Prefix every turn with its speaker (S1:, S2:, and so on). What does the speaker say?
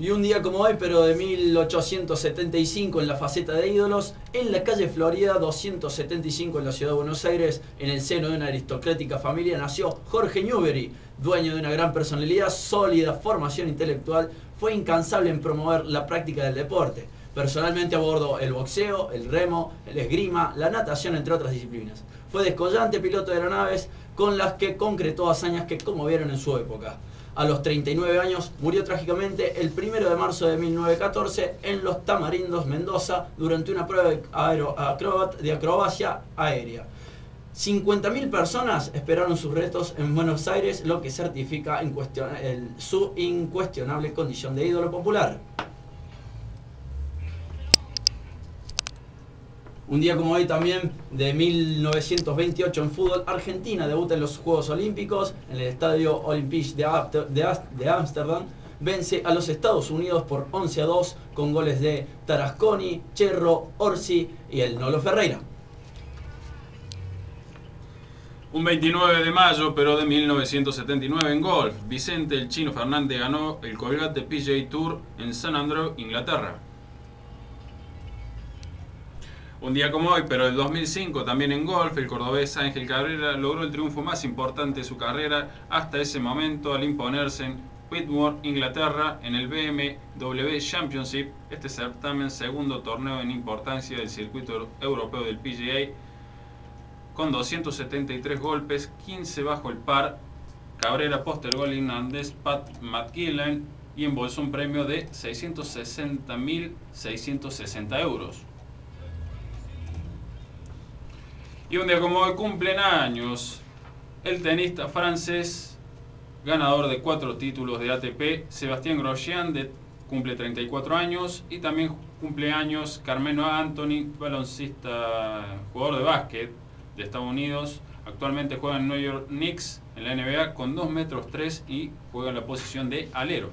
S1: Y un día como hoy, pero de 1875 en la faceta de ídolos, en la calle Florida 275 en la ciudad de Buenos Aires, en el seno de una aristocrática familia, nació Jorge Newbery, dueño de una gran personalidad, sólida formación intelectual, fue incansable en promover la práctica del deporte. Personalmente abordó el boxeo, el remo, el esgrima, la natación, entre otras disciplinas. Fue descollante piloto de aeronaves con las que concretó hazañas que conmovieron en su época a los 39 años, murió trágicamente el 1 de marzo de 1914 en los Tamarindos, Mendoza, durante una prueba de acrobacia aérea. 50.000 personas esperaron sus retos en Buenos Aires, lo que certifica su incuestionable condición de ídolo popular. Un día como hoy también, de 1928 en fútbol, Argentina debuta en los Juegos Olímpicos en el Estadio Olympique de Ámsterdam. Vence a los Estados Unidos por 11 a 2 con goles de Tarasconi, Cherro, Orsi y el Nolo Ferreira.
S2: Un 29 de mayo, pero de 1979 en golf, Vicente el Chino Fernández ganó el Colgate PGA Tour en San Andrew, Inglaterra. Un día como hoy, pero el 2005, también en golf, el cordobés Ángel Cabrera logró el triunfo más importante de su carrera hasta ese momento al imponerse en Whitmore, Inglaterra, en el BMW Championship, este certamen segundo torneo en importancia del circuito europeo del PGA, con 273 golpes, 15 bajo el par. Cabrera postergó Hernández Pat McKillen y embolsó un premio de 660.660 euros. Y un día como hoy cumplen años el tenista francés, ganador de cuatro títulos de ATP, Sebastián Grosjean, de, cumple 34 años, y también cumple años Carmelo Anthony, baloncista, jugador de básquet de Estados Unidos. Actualmente juega en New York Knicks en la NBA con 2 metros 3 y juega en la posición de alero.